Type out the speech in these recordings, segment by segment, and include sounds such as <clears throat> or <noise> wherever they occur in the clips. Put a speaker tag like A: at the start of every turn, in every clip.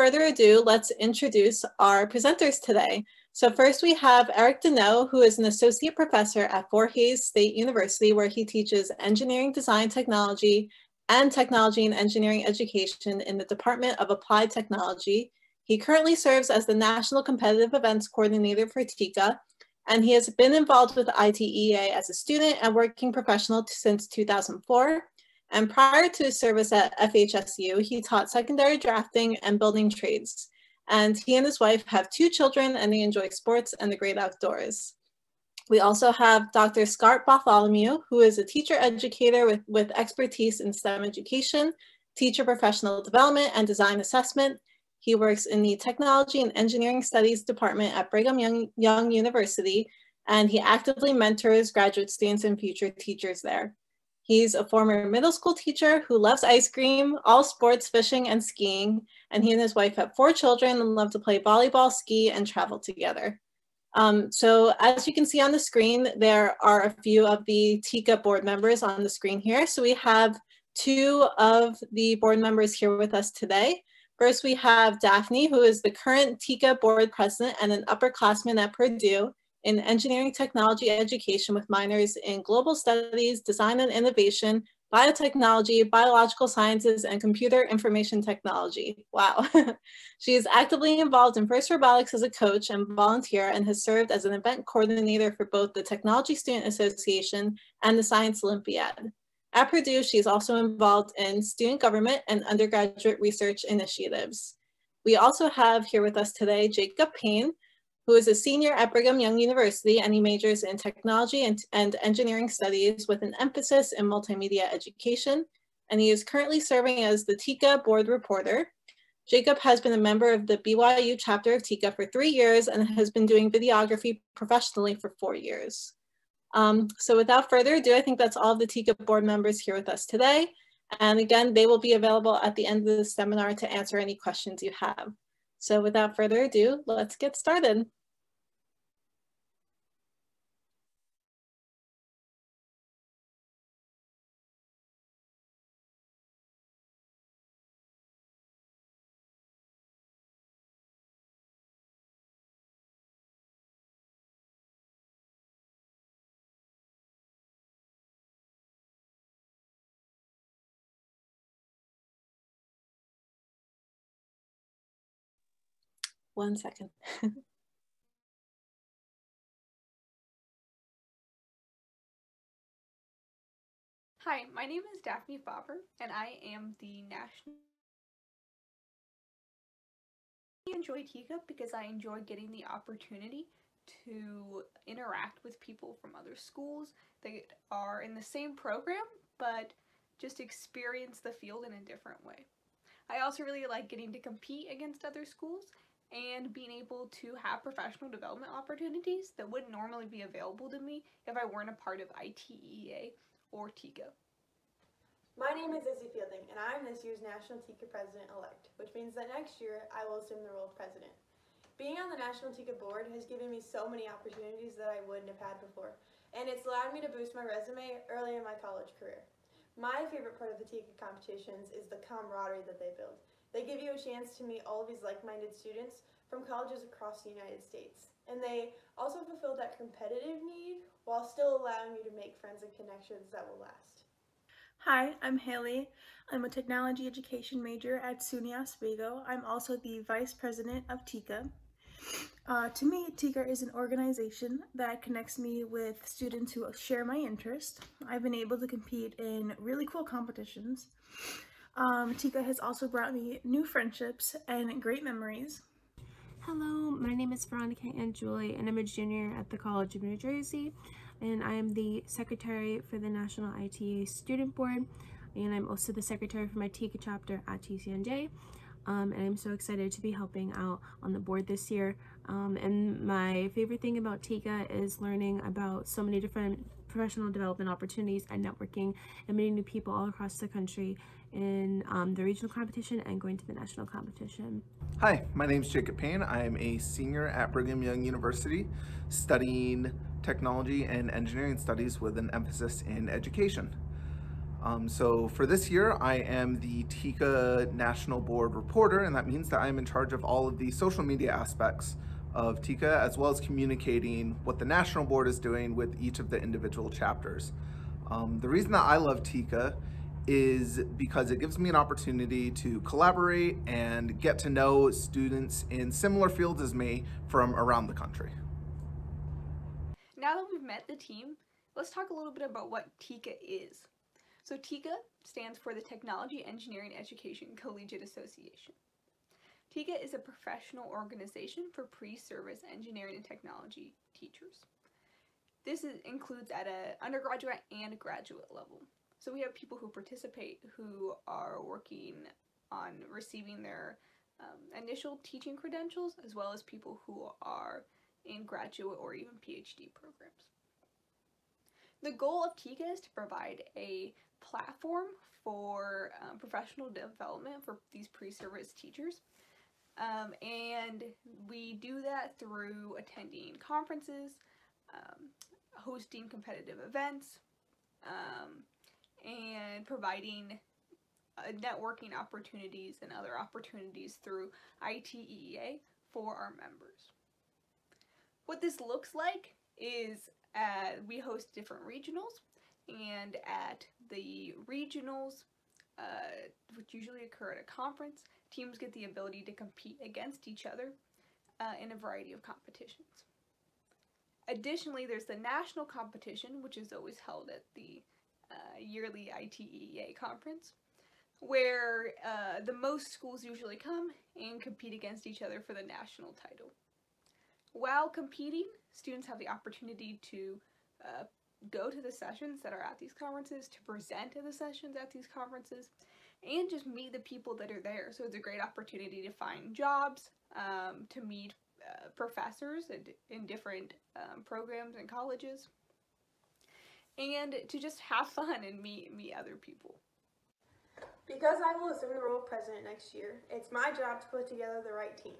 A: further ado, let's introduce our presenters today. So first we have Eric Deneau, who is an associate professor at Fort Hays State University, where he teaches engineering design technology and technology and engineering education in the Department of Applied Technology. He currently serves as the National Competitive Events Coordinator for TEECA, and he has been involved with ITEA as a student and working professional since 2004. And prior to his service at FHSU, he taught secondary drafting and building trades. And he and his wife have two children and they enjoy sports and the great outdoors. We also have Dr. Scott Bartholomew, who is a teacher educator with, with expertise in STEM education, teacher professional development, and design assessment. He works in the Technology and Engineering Studies Department at Brigham Young, Young University, and he actively mentors graduate students and future teachers there. He's a former middle school teacher who loves ice cream, all sports, fishing, and skiing. And he and his wife have four children and love to play volleyball, ski, and travel together. Um, so as you can see on the screen, there are a few of the TEECA board members on the screen here. So we have two of the board members here with us today. First, we have Daphne, who is the current TEECA board president and an upperclassman at Purdue in engineering technology education with minors in global studies, design and innovation, biotechnology, biological sciences, and computer information technology. Wow. <laughs> she is actively involved in FIRST Robotics as a coach and volunteer and has served as an event coordinator for both the Technology Student Association and the Science Olympiad. At Purdue, she is also involved in student government and undergraduate research initiatives. We also have here with us today Jacob Payne, who is a senior at Brigham Young University and he majors in technology and, and engineering studies with an emphasis in multimedia education. And he is currently serving as the TEECA board reporter. Jacob has been a member of the BYU chapter of TEECA for three years and has been doing videography professionally for four years. Um, so without further ado, I think that's all the TEECA board members here with us today. And again, they will be available at the end of the seminar to answer any questions you have. So without further ado, let's get started. One second. <laughs>
B: Hi, my name is Daphne Faber, and I am the National I enjoy TEECA because I enjoy getting the opportunity to interact with people from other schools that are in the same program but just experience the field in a different way. I also really like getting to compete against other schools and being able to have professional development opportunities that wouldn't normally be available to me if I weren't a part of ITEA or TEECA.
C: My name is Izzy Fielding, and I'm this year's National TEECA President-elect, which means that next year I will assume the role of President. Being on the National TEECA Board has given me so many opportunities that I wouldn't have had before, and it's allowed me to boost my resume early in my college career. My favorite part of the TEECA competitions is the camaraderie that they build. They give you a chance to meet all of these like-minded students from colleges across the United States. And they also fulfill that competitive need while still allowing you to make friends and connections that will last.
D: Hi, I'm Haley. I'm a technology education major at SUNY Oswego. I'm also the vice president of TEECA. Uh, to me, TEECA is an organization that connects me with students who share my interest. I've been able to compete in really cool competitions. Um, TEECA has also brought me new friendships and great memories.
E: Hello, my name is Veronica and Julie, and I'm a junior at the College of New Jersey, and I am the secretary for the National ITA Student Board, and I'm also the secretary for my TEECA chapter at TCNJ. Um, and I'm so excited to be helping out on the board this year. Um, and my favorite thing about TEECA is learning about so many different professional development opportunities and networking and meeting new people all across the country in um, the regional competition and going to the national competition.
F: Hi, my name is Jacob Payne. I am a senior at Brigham Young University studying technology and engineering studies with an emphasis in education. Um, so for this year, I am the TEECA National Board reporter, and that means that I am in charge of all of the social media aspects of TEECA, as well as communicating what the National Board is doing with each of the individual chapters. Um, the reason that I love TEECA is because it gives me an opportunity to collaborate and get to know students in similar fields as me from around the country.
B: Now that we've met the team, let's talk a little bit about what TEECA is. So TEECA stands for the Technology Engineering Education Collegiate Association. TEECA is a professional organization for pre-service engineering and technology teachers. This is, includes at an undergraduate and graduate level. So we have people who participate who are working on receiving their um, initial teaching credentials as well as people who are in graduate or even PhD programs. The goal of TEECA is to provide a platform for um, professional development for these pre-service teachers. Um, and we do that through attending conferences, um, hosting competitive events, um, and providing uh, networking opportunities and other opportunities through ITEA for our members. What this looks like is uh, we host different regionals and at the regionals, uh, which usually occur at a conference, teams get the ability to compete against each other uh, in a variety of competitions. Additionally, there's the national competition, which is always held at the uh, yearly ITEA conference, where uh, the most schools usually come and compete against each other for the national title. While competing, students have the opportunity to uh, go to the sessions that are at these conferences, to present at the sessions at these conferences, and just meet the people that are there. So it's a great opportunity to find jobs, um, to meet uh, professors in, in different um, programs and colleges, and to just have fun and meet, meet other people.
C: Because I will assume the role of president next year, it's my job to put together the right team.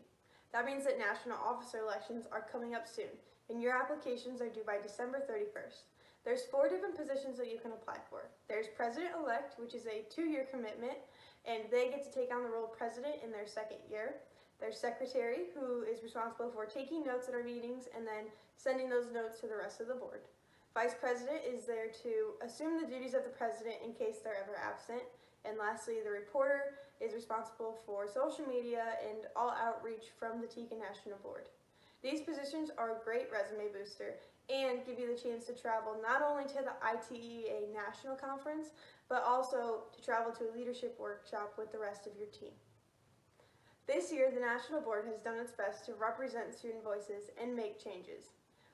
C: That means that national officer elections are coming up soon, and your applications are due by December 31st. There's four different positions that you can apply for. There's president-elect, which is a two-year commitment, and they get to take on the role of president in their second year. There's secretary, who is responsible for taking notes at our meetings and then sending those notes to the rest of the board. Vice president is there to assume the duties of the president in case they're ever absent. And lastly, the reporter is responsible for social media and all outreach from the TEECA National Board. These positions are a great resume booster and give you the chance to travel not only to the ITEA National Conference, but also to travel to a leadership workshop with the rest of your team. This year, the National Board has done its best to represent student voices and make changes.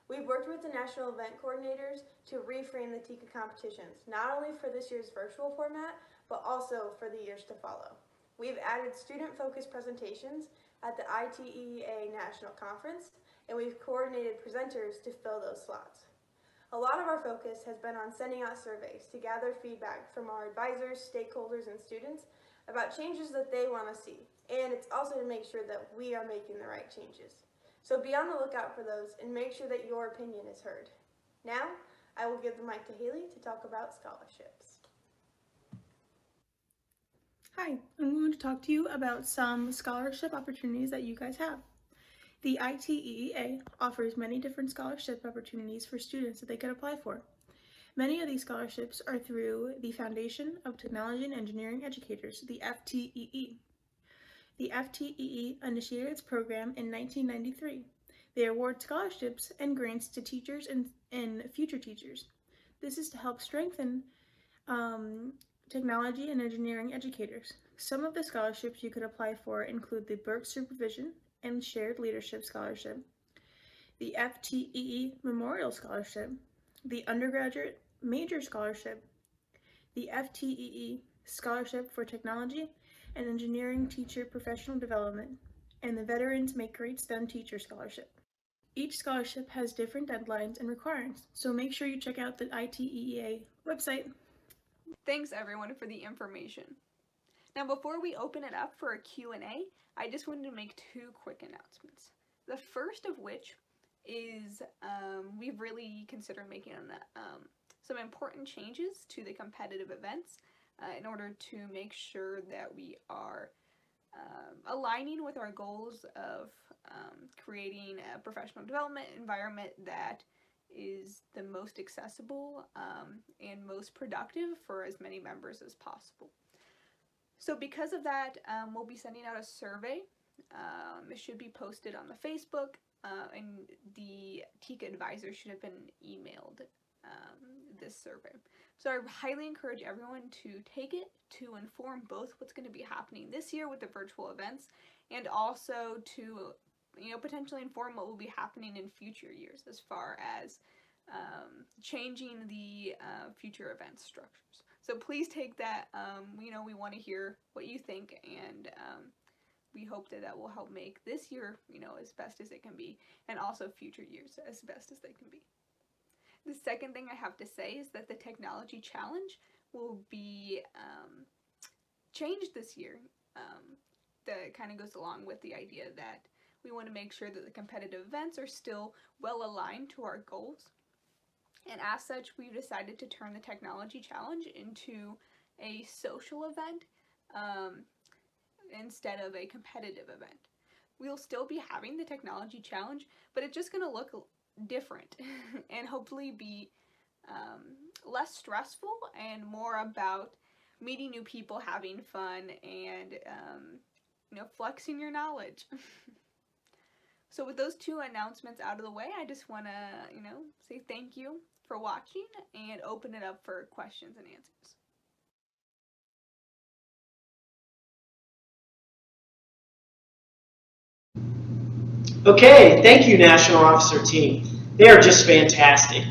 C: We've worked with the national event coordinators to reframe the TEECA competitions, not only for this year's virtual format, but also for the years to follow. We've added student-focused presentations at the ITEA National Conference and we've coordinated presenters to fill those slots. A lot of our focus has been on sending out surveys to gather feedback from our advisors, stakeholders, and students about changes that they want to see. And it's also to make sure that we are making the right changes. So be on the lookout for those and make sure that your opinion is heard. Now, I will give the mic to Haley to talk about scholarships.
D: Hi, I'm going to talk to you about some scholarship opportunities that you guys have. The ITEA offers many different scholarship opportunities for students that they could apply for. Many of these scholarships are through the Foundation of Technology and Engineering Educators, the FTEE. The FTEE initiated its program in 1993. They award scholarships and grants to teachers and, and future teachers. This is to help strengthen um, technology and engineering educators. Some of the scholarships you could apply for include the Burke Supervision and Shared Leadership Scholarship, the FTEE Memorial Scholarship, the Undergraduate Major Scholarship, the FTEE Scholarship for Technology and Engineering Teacher Professional Development, and the Veterans Make Great STEM Teacher Scholarship. Each scholarship has different deadlines and requirements, so make sure you check out the ITEA website.
B: Thanks everyone for the information. Now before we open it up for a Q&A, I just wanted to make two quick announcements. The first of which is um, we've really considered making um, some important changes to the competitive events uh, in order to make sure that we are um, aligning with our goals of um, creating a professional development environment that is the most accessible um, and most productive for as many members as possible. So because of that, um, we'll be sending out a survey. Um, it should be posted on the Facebook uh, and the TEECA advisor should have been emailed um, this survey. So I highly encourage everyone to take it to inform both what's going to be happening this year with the virtual events and also to you know potentially inform what will be happening in future years as far as um, changing the uh, future event structures. So please take that. Um, you know we want to hear what you think and um, we hope that that will help make this year you know as best as it can be and also future years as best as they can be. The second thing I have to say is that the technology challenge will be um, changed this year. Um, that kind of goes along with the idea that we want to make sure that the competitive events are still well aligned to our goals. And as such, we've decided to turn the technology challenge into a social event um, instead of a competitive event. We'll still be having the technology challenge, but it's just going to look different <laughs> and hopefully be um, less stressful and more about meeting new people, having fun, and um, you know, flexing your knowledge. <laughs> so with those two announcements out of the way, I just want to, you know, say thank you for watching and open it up for questions and answers.
G: Okay, thank you, National Officer Team. They are just fantastic.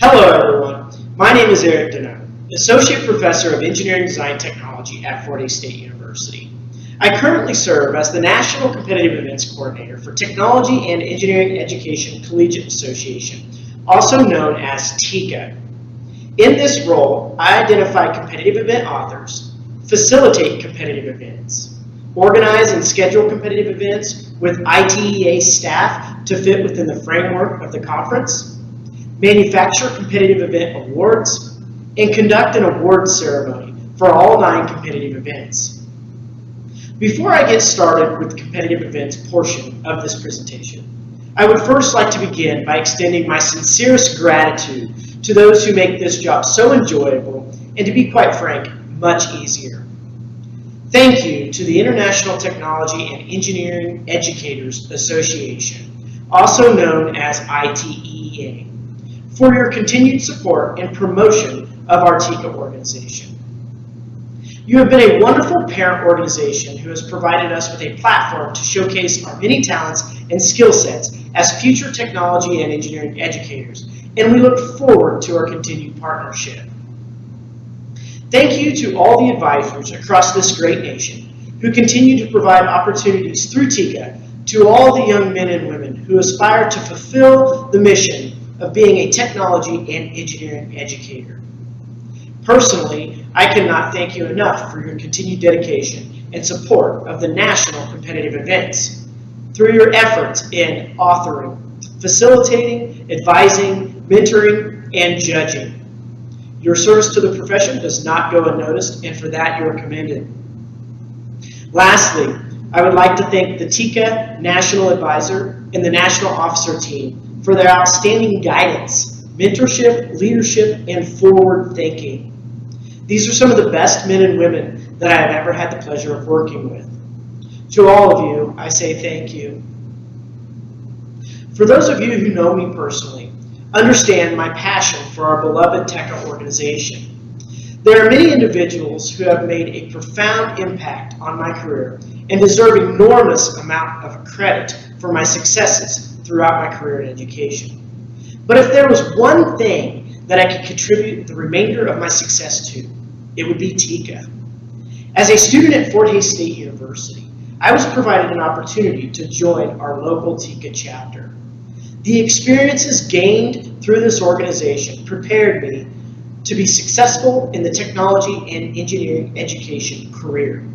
G: Hello, everyone. My name is Eric Deneau, Associate Professor of Engineering Design Technology at Fort Hays State University. I currently serve as the National Competitive Events Coordinator for Technology and Engineering Education Collegiate Association, also known as TEECA. In this role, I identify competitive event authors, facilitate competitive events, organize and schedule competitive events with ITEA staff to fit within the framework of the conference, manufacture competitive event awards, and conduct an awards ceremony for all nine competitive events. Before I get started with the competitive events portion of this presentation, I would first like to begin by extending my sincerest gratitude to those who make this job so enjoyable and to be quite frank, much easier. Thank you to the International Technology and Engineering Educators Association, also known as ITEA, for your continued support and promotion of our TEECA organization. You have been a wonderful parent organization who has provided us with a platform to showcase our many talents and skill sets as future technology and engineering educators, and we look forward to our continued partnership. Thank you to all the advisors across this great nation who continue to provide opportunities through TEECA to all the young men and women who aspire to fulfill the mission of being a technology and engineering educator. Personally, I cannot thank you enough for your continued dedication and support of the national competitive events. Through your efforts in authoring, facilitating, advising, mentoring, and judging. Your service to the profession does not go unnoticed, and for that you are commended. Lastly, I would like to thank the TEECA National Advisor and the National Officer Team for their outstanding guidance, mentorship, leadership, and forward thinking. These are some of the best men and women that I have ever had the pleasure of working with. To all of you, I say thank you. For those of you who know me personally, understand my passion for our beloved TEECA organization. There are many individuals who have made a profound impact on my career and deserve enormous amount of credit for my successes throughout my career in education. But if there was one thing that I could contribute the remainder of my success to, it would be TEECA. As a student at Fort Hays State University, I was provided an opportunity to join our local TEECA chapter. The experiences gained through this organization prepared me to be successful in the technology and engineering education career.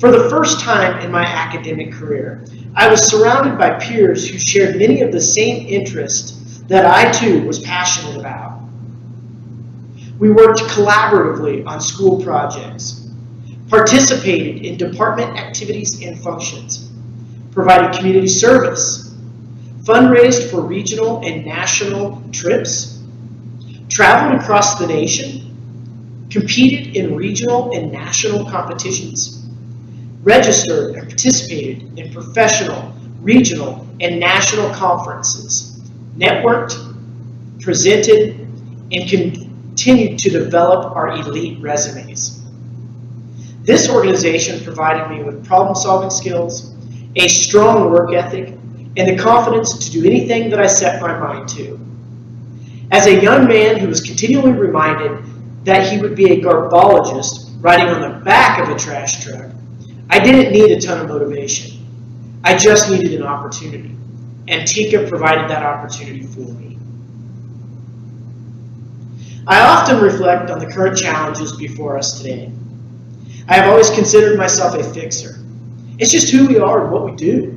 G: For the first time in my academic career, I was surrounded by peers who shared many of the same interests that I too was passionate about. We worked collaboratively on school projects, participated in department activities and functions, provided community service, fundraised for regional and national trips, traveled across the nation, competed in regional and national competitions, registered and participated in professional, regional, and national conferences, networked, presented, and continued to develop our elite resumes. This organization provided me with problem-solving skills, a strong work ethic, and the confidence to do anything that I set my mind to. As a young man who was continually reminded that he would be a garbologist riding on the back of a trash truck, I didn't need a ton of motivation. I just needed an opportunity, and TEECA provided that opportunity for me. I often reflect on the current challenges before us today. I have always considered myself a fixer. It's just who we are and what we do.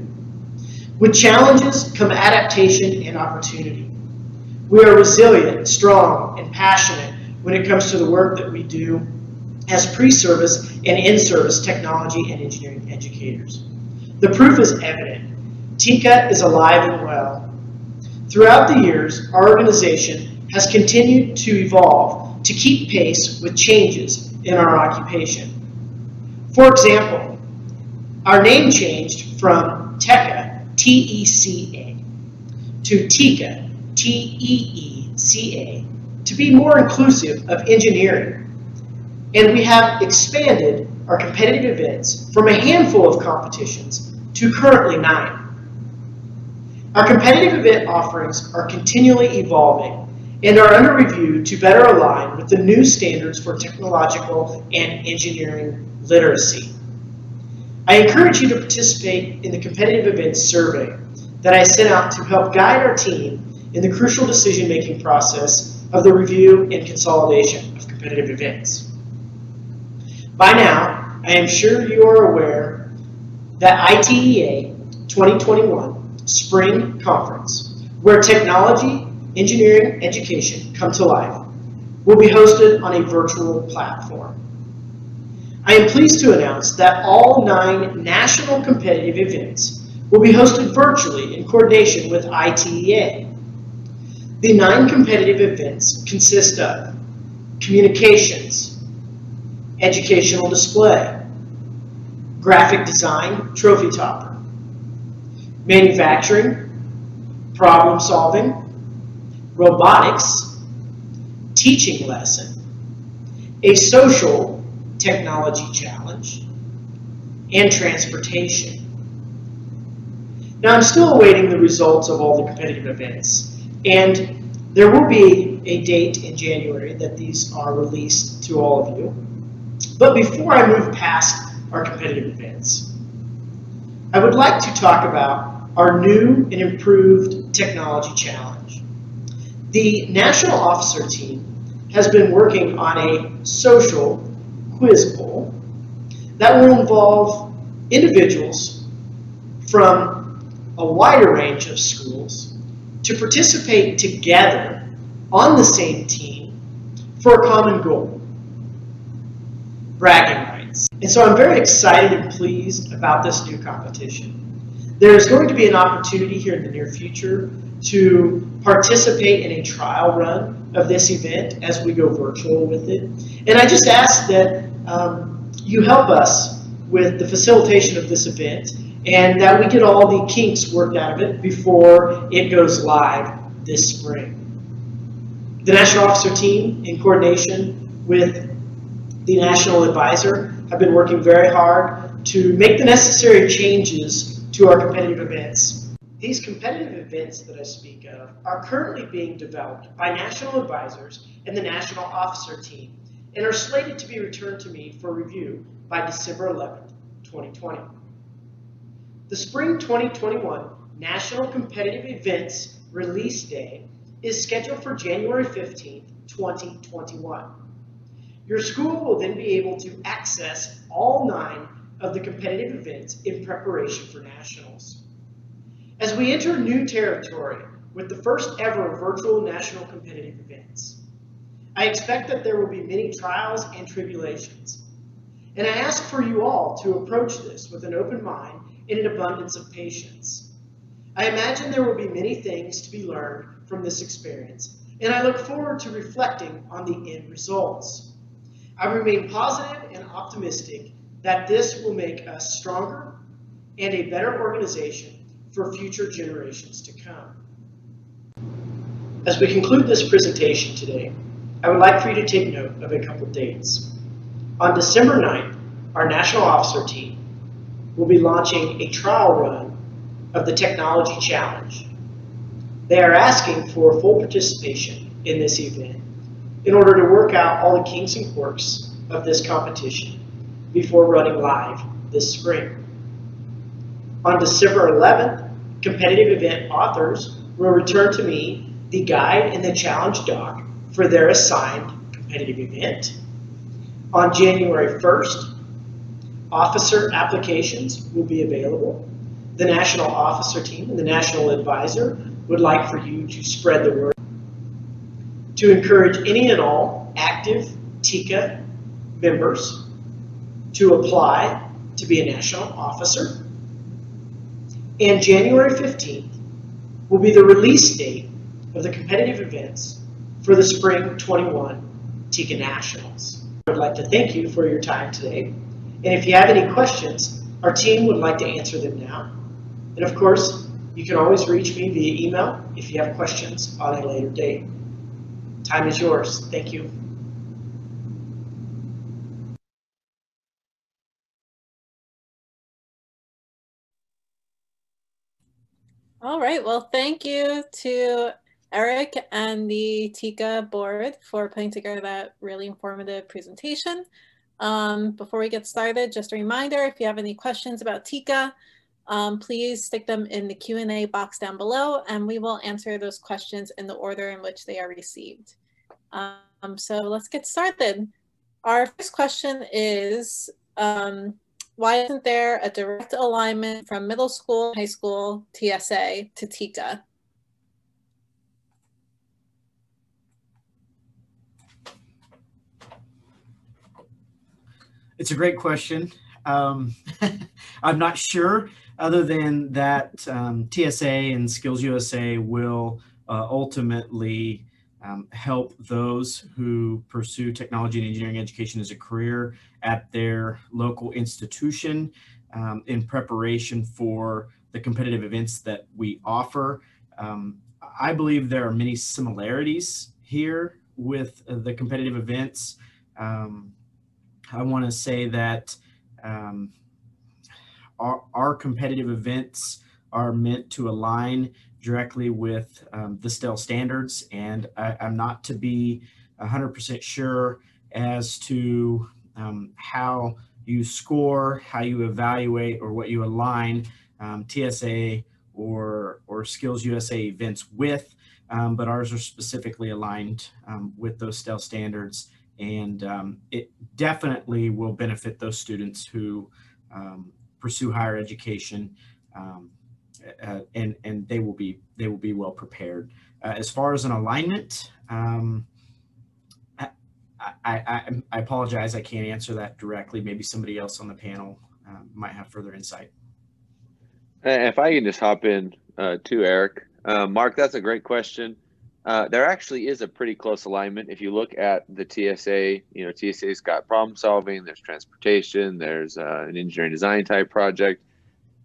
G: With challenges come adaptation and opportunity. We are resilient, strong, and passionate when it comes to the work that we do as pre-service and in-service technology and engineering educators. The proof is evident. TEECA is alive and well. Throughout the years, our organization has continued to evolve to keep pace with changes in our occupation. For example, our name changed from TECA, T-E-C-A, to TEECA, T-E-E-C-A, to be more inclusive of engineering. And we have expanded our competitive events from a handful of competitions to currently nine. Our competitive event offerings are continually evolving and are under review to better align with the new standards for technological and engineering literacy. I encourage you to participate in the competitive events survey that I sent out to help guide our team in the crucial decision-making process of the review and consolidation of competitive events. By now, I am sure you are aware that ITEA 2021 Spring Conference, where technology engineering education come to life will be hosted on a virtual platform. I am pleased to announce that all nine national competitive events will be hosted virtually in coordination with ITEA. The nine competitive events consist of communications, educational display, graphic design, trophy topper, manufacturing, problem solving, robotics, teaching lesson, a social technology challenge, and transportation. Now I'm still awaiting the results of all the competitive events, and there will be a date in January that these are released to all of you. But before I move past our competitive events, I would like to talk about our new and improved technology challenge. The National Officer Team has been working on a social quiz poll that will involve individuals from a wider range of schools to participate together on the same team for a common goal, bragging rights. And so I'm very excited and pleased about this new competition. There's going to be an opportunity here in the near future to participate in a trial run of this event as we go virtual with it. And I just ask that um, you help us with the facilitation of this event and that we get all the kinks worked out of it before it goes live this spring. The National Officer Team, in coordination with the National Advisor, have been working very hard to make the necessary changes to our competitive events these competitive events that I speak of are currently being developed by national advisors and the national officer team and are slated to be returned to me for review by December 11th, 2020. The Spring 2021 National Competitive Events Release Day is scheduled for January 15th, 2021. Your school will then be able to access all nine of the competitive events in preparation for nationals. As we enter new territory with the first ever virtual national competitive events, I expect that there will be many trials and tribulations. And I ask for you all to approach this with an open mind and an abundance of patience. I imagine there will be many things to be learned from this experience, and I look forward to reflecting on the end results. I remain positive and optimistic that this will make us stronger and a better organization for future generations to come. As we conclude this presentation today, I would like for you to take note of a couple dates. On December 9th, our National Officer team will be launching a trial run of the Technology Challenge. They are asking for full participation in this event in order to work out all the kinks and quirks of this competition before running live this spring. On December 11th, competitive event authors will return to me the guide and the challenge doc for their assigned competitive event. On January 1st, officer applications will be available. The National Officer Team and the National Advisor would like for you to spread the word to encourage any and all active TEECA members to apply to be a national officer. And January 15th will be the release date of the competitive events for the Spring 21 TEECA Nationals. I would like to thank you for your time today. And if you have any questions, our team would like to answer them now. And of course, you can always reach me via email if you have questions on a later date. Time is yours. Thank you.
A: All right, well, thank you to Eric and the TEECA board for putting together that really informative presentation. Um, before we get started, just a reminder, if you have any questions about TEECA, um, please stick them in the Q&A box down below and we will answer those questions in the order in which they are received. Um, so let's get started. Our first question is, um, why isn't there a direct alignment from middle school, high school, TSA to TEECA?
H: It's a great question. Um, <laughs> I'm not sure, other than that um, TSA and Skills USA will uh, ultimately um, help those who pursue technology and engineering education as a career at their local institution um, in preparation for the competitive events that we offer. Um, I believe there are many similarities here with the competitive events. Um, I want to say that um, our, our competitive events are meant to align directly with um, the STEL standards, and I, am not to be 100% sure as to um, how you score, how you evaluate, or what you align um, TSA or, or Skills USA events with, um, but ours are specifically aligned um, with those STEL standards, and um, it definitely will benefit those students who pursue higher education um, uh, and and they will be they will be well prepared. Uh, as far as an alignment, um, I, I, I, apologize, I can't answer that directly. Maybe somebody else on the panel uh, might have further insight.
I: If I can just hop in uh, to Eric, uh, Mark, that's a great question. Uh, there actually is a pretty close alignment. If you look at the TSA, you know, TSA's got problem solving, there's transportation, there's an engineering design type project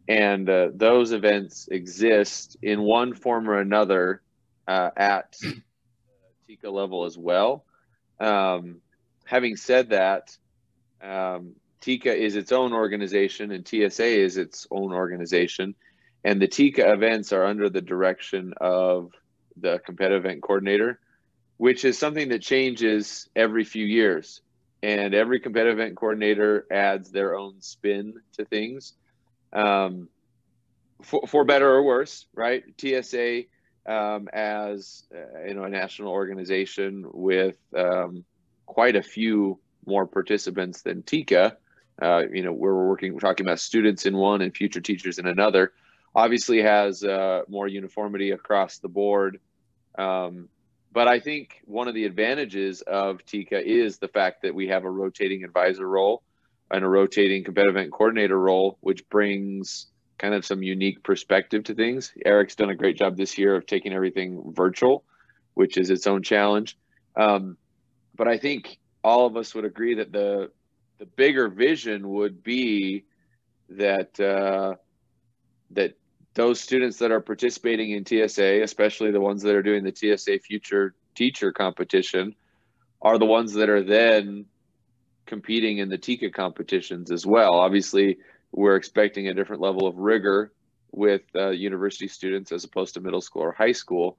I: and uh, those events exist in one form or another uh, at <clears throat> TEECA level as well. Um, having said that, um, TEECA is its own organization and TSA is its own organization, and the TEECA events are under the direction of the competitive event coordinator, which is something that changes every few years. And every competitive event coordinator adds their own spin to things um, for, for better or worse, right? TSA um, as uh, you know a national organization with um, quite a few more participants than TEECA. Uh, you know, we're working, we're talking about students in one and future teachers in another. Obviously, has uh, more uniformity across the board, um, but I think one of the advantages of TEECA is the fact that we have a rotating advisor role and a rotating competitive event coordinator role, which brings kind of some unique perspective to things. Eric's done a great job this year of taking everything virtual, which is its own challenge. Um, but I think all of us would agree that the the bigger vision would be that uh, that those students that are participating in TSA, especially the ones that are doing the TSA Future Teacher competition, are the ones that are then competing in the TEECA competitions as well. Obviously, we're expecting a different level of rigor with uh, university students as opposed to middle school or high school.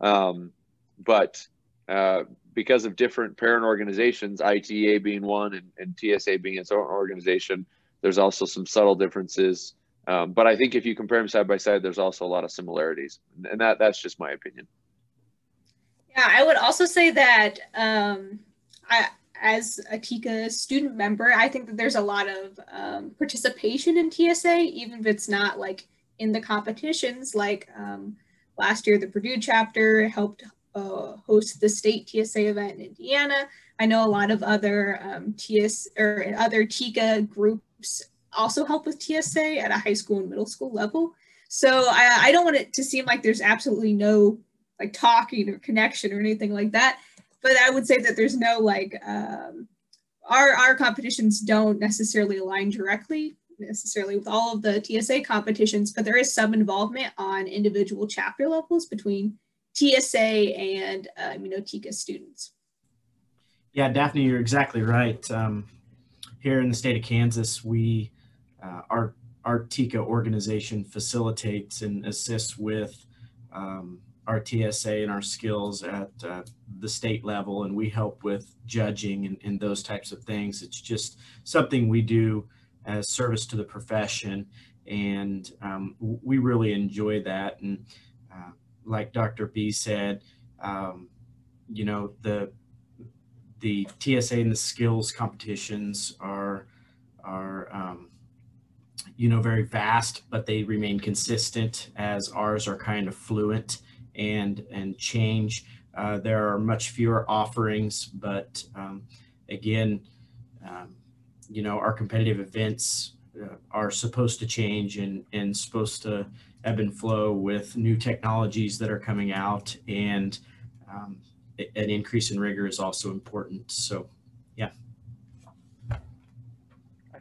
I: Um, but uh, because of different parent organizations, ITA being one and, and, TSA being its own organization, there's also some subtle differences. Um, but I think if you compare them side by side, there's also a lot of similarities, and that that's just my opinion.
B: Yeah, I would also say that um, I as a TEECA student member, I think that there's a lot of um, participation in TSA, even if it's not like in the competitions. Like um, last year, the Purdue chapter helped uh, host the state TSA event in Indiana. I know a lot of other um, TS or other TEECA groups also help with TSA at a high school and middle school level. So I, I don't want it to seem like there's absolutely no like talking or connection or anything like that but I would say that there's no like um, our our competitions don't necessarily align directly necessarily with all of the TSA competitions, but there is some involvement on individual chapter levels between TSA and uh, TEECA students.
H: Yeah, Daphne, you're exactly right. Um, here in the state of Kansas, we uh, our our TEECA organization facilitates and assists with um, our TSA and our skills at uh, the state level, and we help with judging and, and, those types of things. It's just something we do as service to the profession, and um, we really enjoy that. And uh, like Dr. B said, um, you know the the TSA and the skills competitions are are um, you know very vast, but they remain consistent as ours are kind of fluent and and change. Uh, there are much fewer offerings, but um, again, um, you know, our competitive events uh, are supposed to change and and supposed to ebb and flow with new technologies that are coming out, and um, an increase in rigor is also important. So, yeah.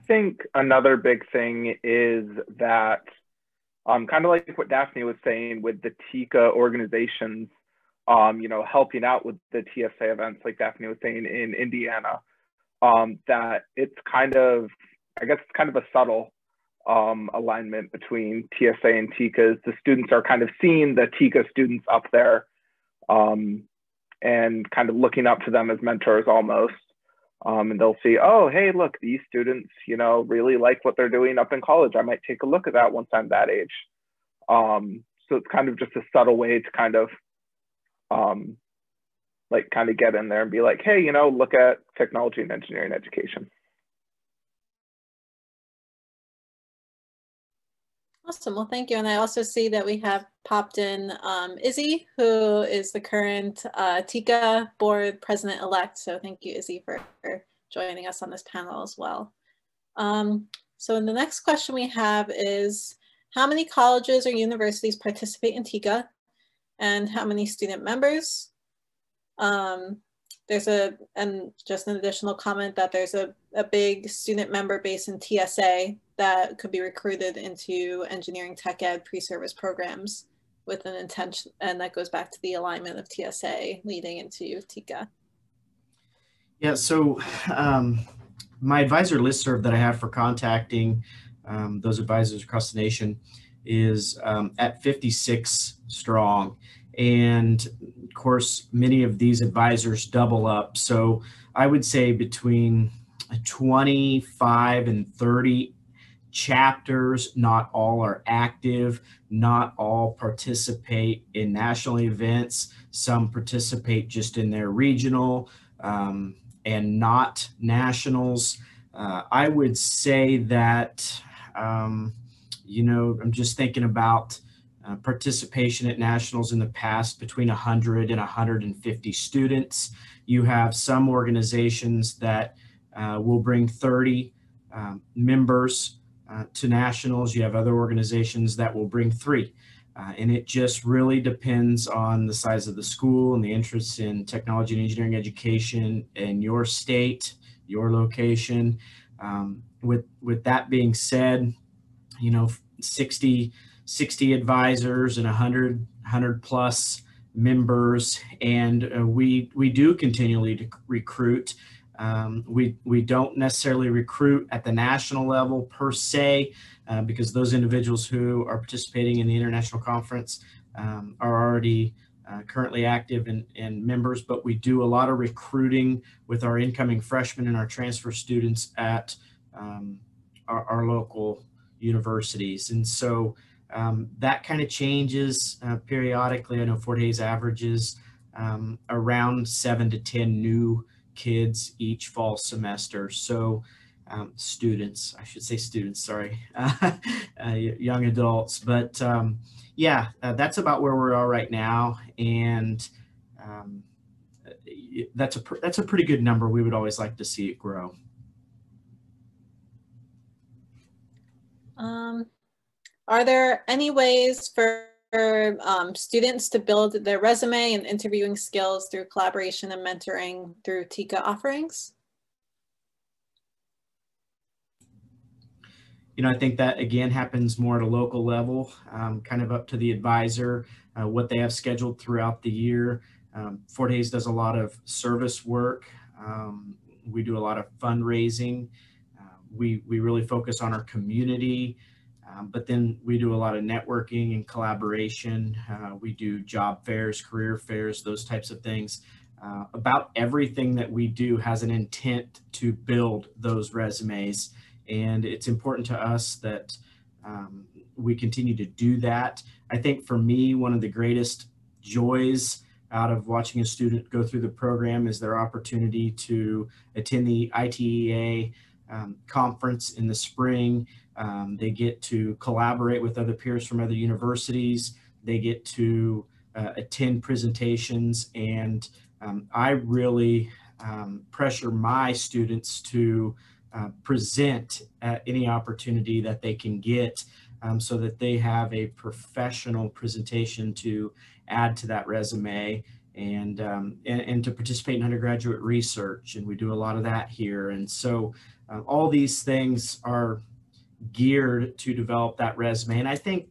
J: I think another big thing is that um, kind of like what Daphne was saying with the TEECA organizations, um, you know, helping out with the TSA events, like Daphne was saying in Indiana, um, that it's kind of, I guess, it's kind of a subtle um, alignment between TSA and TEECAs. The students are kind of seeing the TEECA students up there um, and kind of looking up to them as mentors almost. Um, and they'll see, oh, hey, look, these students, you know, really like what they're doing up in college. I might take a look at that once I'm that age. Um, so it's kind of just a subtle way to kind of um, like kind of get in there and be like, hey, you know, look at technology and engineering education.
A: Awesome. Well, thank you. And I also see that we have popped in um, Izzy, who is the current uh, TEECA board president-elect. So thank you, Izzy, for, for, joining us on this panel as well. Um, so the next question we have is, how many colleges or universities participate in TEECA and how many student members? Um, there's a, and just an additional comment that there's a, a big student member base in TSA that could be recruited into engineering tech ed pre-service programs with an intention, and that goes back to the alignment of TSA leading into TEECA.
H: Yeah, so um, my advisor listserv that I have for contacting um, those advisors across the nation is um, at 56 strong. And of course, many of these advisors double up. So I would say between 25 and 30 chapters. Not all are active. Not all participate in national events. Some participate just in their regional um, and not nationals. Uh, I would say that, um, you know, I'm just thinking about uh, participation at nationals in the past between 100 and 150 students. You have some organizations that uh, will bring 30 um, members uh, to nationals. You have other organizations that will bring three. Uh, and it just really depends on the size of the school and the interest in technology and engineering education in your state, your location. Um, with, with that being said, you know, 60, 60 advisors and 100, 100 plus members, and uh, we, we do continually to recruit. Um, we, we don't necessarily recruit at the national level per se, uh, because those individuals who are participating in the international conference um, are already uh, currently active and, and members, but we do a lot of recruiting with our incoming freshmen and our transfer students at um, our, our, local universities. And so um, that kind of changes uh, periodically. I know Fort Hays averages um, around seven to 10 new kids each fall semester. So um, students, I should say students, sorry, <laughs> uh, young adults. But um, yeah, uh, that's about where we are right now. And um, that's a, that's a pretty good number. We would always like to see it grow.
A: Um, are there any ways for um, students to build their resume and interviewing skills through collaboration and mentoring through TEECA offerings?
H: You know, I think that again happens more at a local level, um, kind of up to the advisor, uh, what they have scheduled throughout the year. Um, Fort Hays does a lot of service work. Um, we do a lot of fundraising. Uh, we, we really focus on our community. Um, but then we do a lot of networking and collaboration. Uh, we do job fairs, career fairs, those types of things. Uh, about everything that we do has an intent to build those resumes. And it's important to us that um, we continue to do that. I think for me, one of the greatest joys out of watching a student go through the program is their opportunity to attend the ITEA um, conference in the spring um, they get to collaborate with other peers from other universities. They get to uh, attend presentations. And um, I really um, pressure my students to uh, present at any opportunity that they can get um, so that they have a professional presentation to add to that resume and, um, and, and, to participate in undergraduate research. And we do a lot of that here. And so uh, all these things are geared to develop that resume. And I think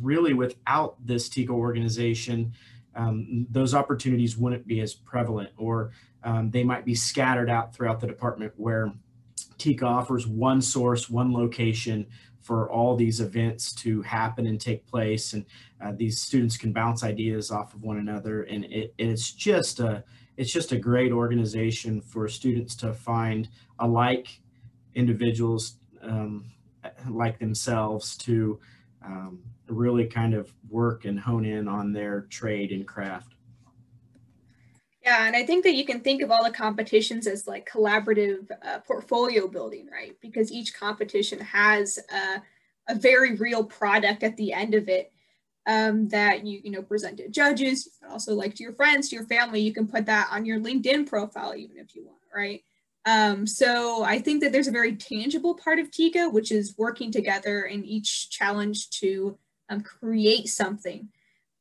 H: really without this TEECA organization, um, those opportunities wouldn't be as prevalent or um, they might be scattered out throughout the department where TEECA offers one source, one location for all these events to happen and take place. And uh, these students can bounce ideas off of one another. And it, it's just a, it's just a great organization for students to find alike individuals um, like themselves to um, really kind of work and hone in on their trade and craft.
B: Yeah, and I think that you can think of all the competitions as like collaborative uh, portfolio building, right? Because each competition has a very real product at the end of it um, that you you know present to judges, also like to your friends, to your family. You can put that on your LinkedIn profile even if you want, right? Um, so I think that there's a very tangible part of TEECA, which is working together in each challenge to um, create something,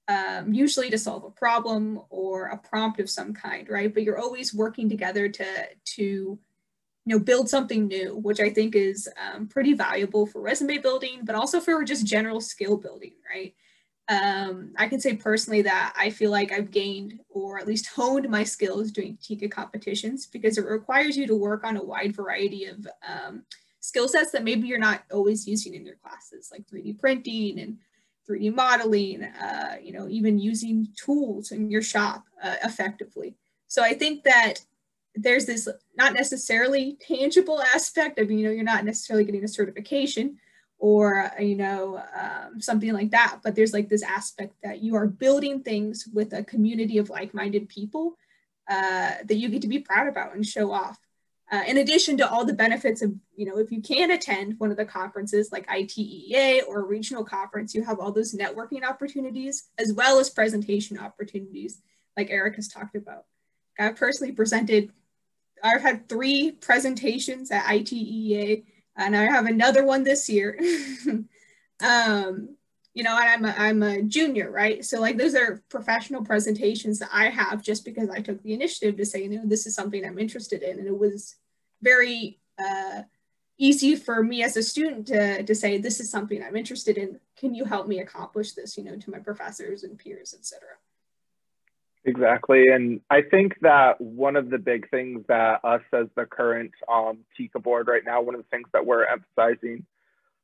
B: um, usually to solve a problem or a prompt of some kind, right? But you're always working together to, to you know, build something new, which I think is um, pretty valuable for resume building, but also for just general skill building, right? Um, I can say personally that I feel like I've gained or at least honed my skills doing TEECA competitions because it requires you to work on a wide variety of um, skill sets that maybe you're not always using in your classes, like 3D printing and 3D modeling, uh, you know, even using tools in your shop uh, effectively. So I think that there's this not necessarily tangible aspect of, you know, you're not necessarily getting a certification, or you know um, something like that but there's like this aspect that you are building things with a community of like-minded people uh, that you get to be proud about and show off uh, in addition to all the benefits of, you know, if you can attend one of the conferences like ITEA or a regional conference, you have all those networking opportunities as well as presentation opportunities like Eric has talked about. I've personally presented, I've had three presentations at ITEA and I have another one this year. <laughs> um, you know, and I'm a, I'm a junior, right? So like those are professional presentations that I have just because I took the initiative to say, you know, this is something I'm interested in. And it was very uh, easy for me as a student to, to say, this is something I'm interested in. Can you help me accomplish this, you know, to my professors and peers, etc.
J: Exactly. And I think that one of the big things that us as the current um, TEECA board right now, one of the things that we're emphasizing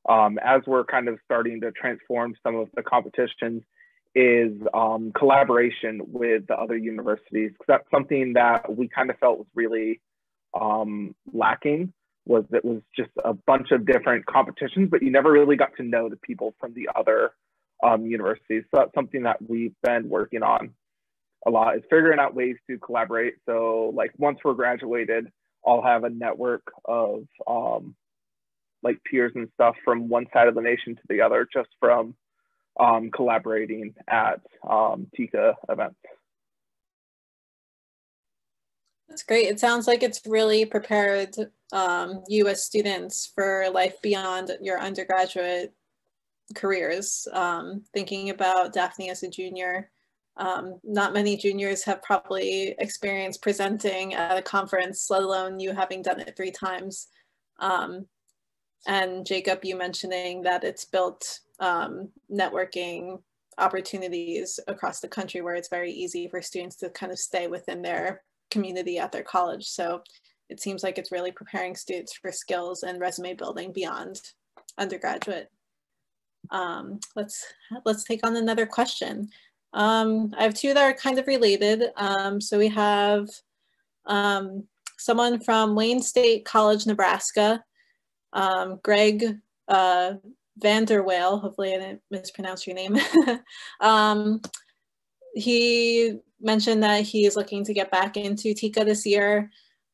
J: um, as we're kind of starting to transform some of the competitions is um, collaboration with the other universities. That's something that we kind of felt was really um, lacking was it was just a bunch of different competitions, but you never really got to know the people from the other um, universities. So that's something that we've been working on a lot is figuring out ways to collaborate. So like once we're graduated, I'll have a network of um, like peers and stuff from one side of the nation to the other just from um, collaborating at um, TEECA events.
A: That's great. It sounds like it's really prepared um, you as students for life beyond your undergraduate careers. Um, thinking about Daphne as a junior, um, not many juniors have probably experienced presenting at a conference, let alone you having done it three times. Um, and Jacob, you mentioning that it's built um, networking opportunities across the country where it's very easy for students to kind of stay within their community at their college. So it seems like it's really preparing students for skills and resume building beyond undergraduate. Um, let's, let's take on another question. Um, I have two that are kind of related. Um, so we have um, someone from Wayne State College, Nebraska, um, Greg uh, Vanderwale, hopefully I didn't mispronounce your name. <laughs> um, he mentioned that he is looking to get back into TEECA this year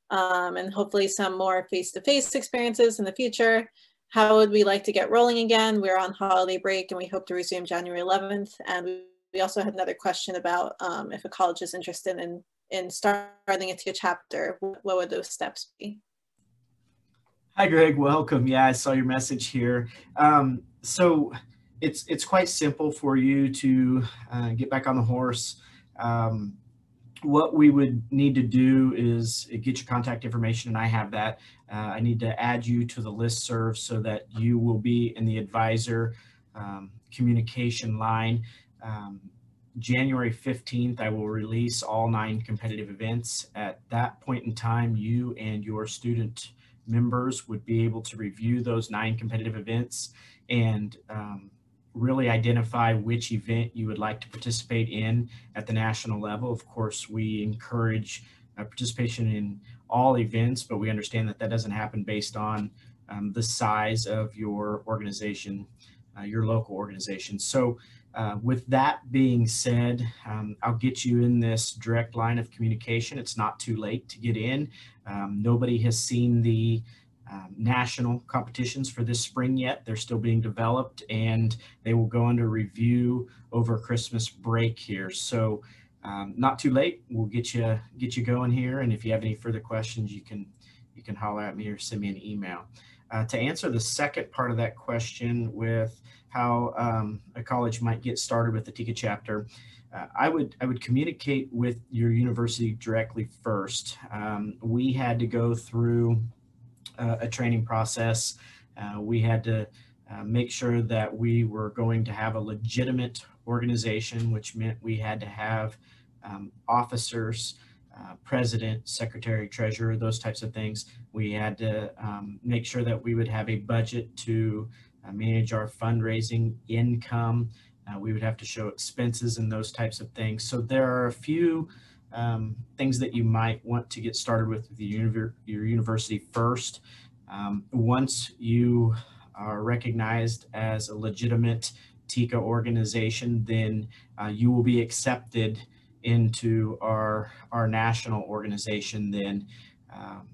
A: um, and hopefully some more face-to-face -face experiences in the future. How would we like to get rolling again? We're on holiday break and we hope to resume January 11th. And we, also had another question about um, if a college is interested in, in starting a TEECA chapter, what would those steps be?
H: Hi, Greg. Welcome. Yeah, I saw your message here. Um, so it's it's quite simple for you to uh, get back on the horse. Um, what we would need to do is get your contact information, and I have that. Uh, I need to add you to the list serve so that you will be in the advisor um, communication line. Um, January 15th, I will release all nine competitive events. At that point in time, you and your student members would be able to review those nine competitive events and um, really identify which event you would like to participate in at the national level. Of course, we encourage uh, participation in all events, but we understand that that doesn't happen based on um, the size of your organization, uh, your local organization. So uh, with that being said, um, I'll get you in this direct line of communication. It's not too late to get in. Um, nobody has seen the um, national competitions for this spring yet. They're still being developed and they will go under review over Christmas break here. So um, not too late. We'll get you get you going here. And if you have any further questions, you can you can holler at me or send me an email. Uh, to answer the second part of that question with how um, a college might get started with the TEECA chapter, uh, I would I would communicate with your university directly first. Um, we had to go through uh, a training process. Uh, we had to uh, make sure that we were going to have a legitimate organization, which meant we had to have um, officers, uh, president, secretary, treasurer, those types of things. We had to um, make sure that we would have a budget to uh, manage our fundraising income. Uh, we would have to show expenses and those types of things. So there are a few um, things that you might want to get started with, your, your university first. Um, once you are recognized as a legitimate TEECA organization, then uh, you will be accepted into our, our national organization then. Um,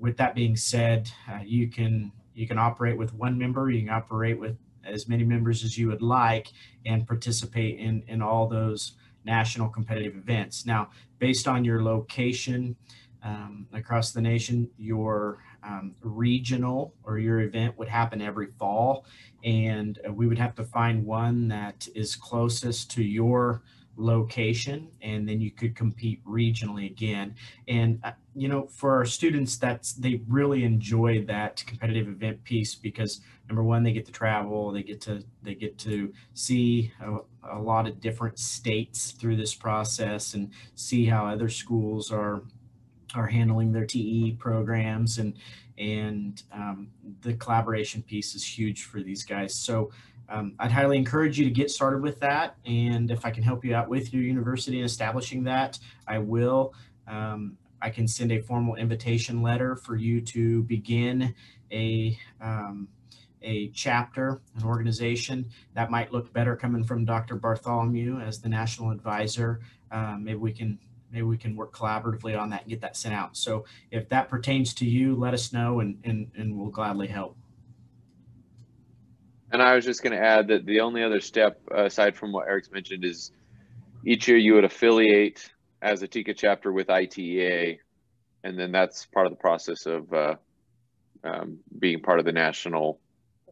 H: with that being said, uh, you can you can operate with one member, you can operate with as many members as you would like and participate in, in all those national competitive events. Now, based on your location um, across the nation, your um, regional or your event would happen every fall, and uh, we would have to find one that is closest to your location and then you could compete regionally again. And uh, you know for our students that's they really enjoy that competitive event piece because number one they get to travel they get to they get to see a, a lot of different states through this process and see how other schools are are handling their TE programs and and um, the collaboration piece is huge for these guys so um, I'd highly encourage you to get started with that. And if I can help you out with your university in establishing that, I will. Um, I can send a formal invitation letter for you to begin a um, a chapter, an organization that might look better coming from Dr. Bartholomew as the national advisor. Um, maybe we can maybe we can work collaboratively on that and get that sent out. So if that pertains to you, let us know and, and, and we'll gladly help.
I: And I was just going to add that the only other step aside from what Eric's mentioned is each year you would affiliate as a TEECA chapter with ITEA, and then that's part of the process of uh, um, being part of the national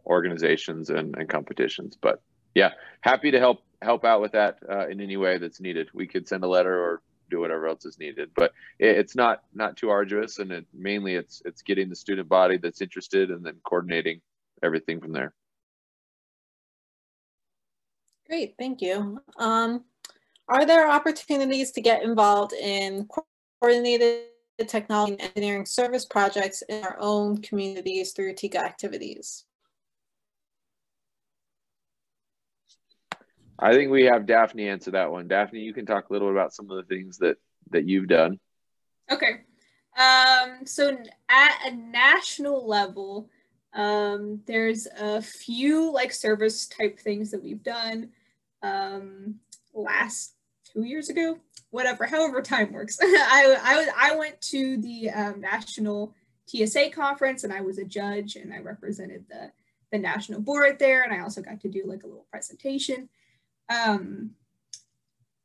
I: organizations and, and, competitions. But yeah, happy to help help out with that uh, in any way that's needed. We could send a letter or do whatever else is needed, but it, it's not not too arduous, and it, mainly it's it's getting the student body that's interested and then coordinating everything from there.
A: Great, thank you. Um, are there opportunities to get involved in coordinated technology and engineering service projects in our own communities through TEECA activities?
I: I think we have Daphne answer that one. Daphne, you can talk a little about some of the things that that you've done.
B: Okay. Um, so at a national level, um, there's a few like service type things that we've done um, last two years ago, whatever, however time works. <laughs> I, I, I went to the um, national TSA conference and I was a judge and I represented the, the national board there. And I also got to do like a little presentation. Um,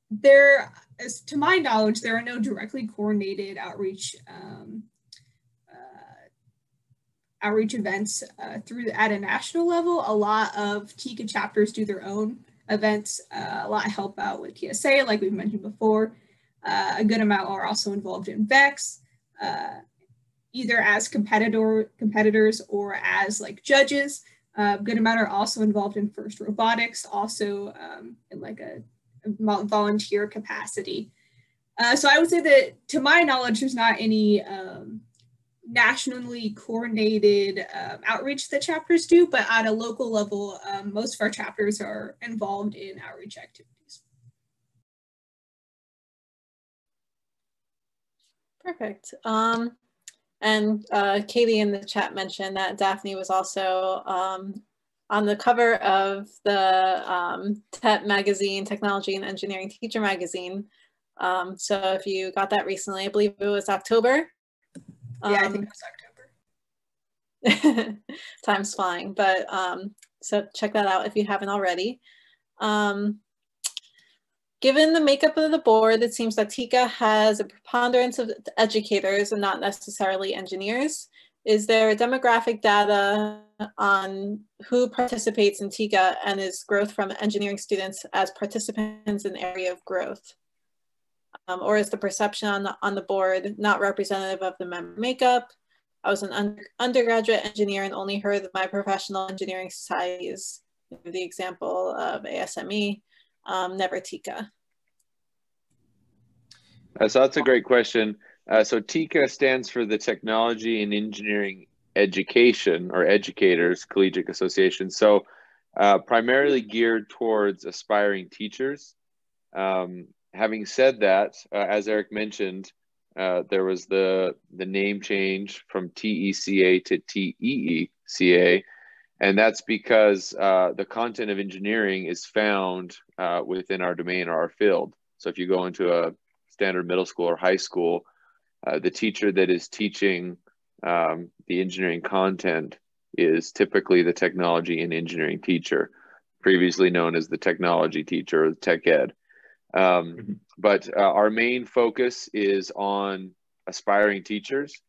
B: there, as to my knowledge, there are no directly coordinated outreach um, uh, outreach events uh, through at a national level. A lot of TEECA chapters do their own events, uh, a lot help out with TSA, like we've mentioned before. Uh, a good amount are also involved in VEX, uh, either as competitor competitors or as like judges. Uh, a good amount are also involved in FIRST Robotics, also um, in like a, a volunteer capacity. Uh, so I would say that, to my knowledge, there's not any um, nationally coordinated um, outreach that chapters do, but at a local level, um, most of our chapters are involved in outreach activities.
A: Perfect. Um, and uh, Katie in the chat mentioned that Daphne was also um, on the cover of the um, TET magazine, Technology and Engineering Teacher magazine. Um, so if you got that recently, I believe it was October.
B: Yeah, um, I think it
A: was October. <laughs> Time's flying, but um, so check that out if you haven't already. Um, given the makeup of the board, it seems that TEECA has a preponderance of educators and not necessarily engineers. Is there demographic data on who participates in TEECA and is growth from engineering students as participants in area of growth? Um, or is the perception on the, on the board not representative of the member makeup? I was an un undergraduate engineer and only heard of my professional engineering societies, the example of ASME, um, never TEECA.
I: Uh, so that's a great question. Uh, so TEECA stands for the Technology and Engineering Education or Educators Collegiate Association. So uh, primarily geared towards aspiring teachers. Um, having said that, uh, as Eric mentioned, uh, there was the the name change from TECA to TEECA, and that's because uh, the content of engineering is found uh, within our domain or our field. So if you go into a standard middle school or high school, uh, the teacher that is teaching um, the engineering content is typically the technology and engineering teacher, previously known as the technology teacher or the tech ed. Um, mm-hmm. But uh, our main focus is on aspiring teachers.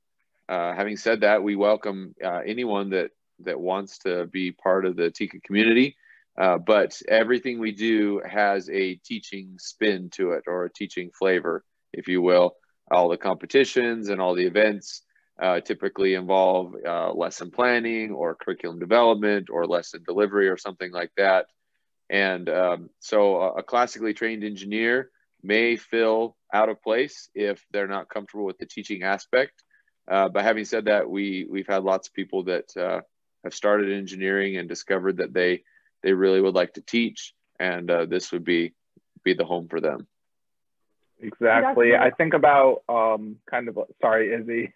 I: Uh, having said that, we welcome uh, anyone that that wants to be part of the TEECA community. Uh, but everything we do has a teaching spin to it or a teaching flavor, if you will. All the competitions and all the events uh, typically involve uh, lesson planning or curriculum development or lesson delivery or something like that. And um, so a, a classically trained engineer may feel out of place if they're not comfortable with the teaching aspect. Uh, but having said that, we we've had lots of people that uh, have started engineering and discovered that they they really would like to teach, and uh, this would be be the home for them.
J: Exactly. I think about um, kind of sorry, Izzy.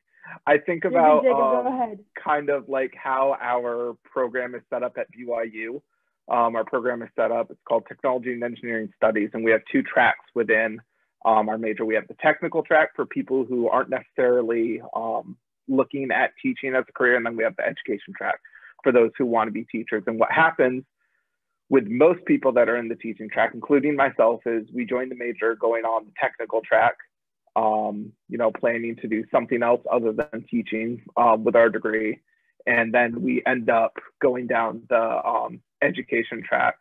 J: I think about um, kind of like how our program is set up at BYU. Um, our program is set up. It's called Technology and Engineering Studies, and we have two tracks within um, our major. We have the technical track for people who aren't necessarily um, looking at teaching as a career, and then we have the education track for those who want to be teachers. And what happens with most people that are in the teaching track, including myself, is we join the major going on the technical track, um, you know, planning to do something else other than teaching um, with our degree. And then we end up going down the um, education track,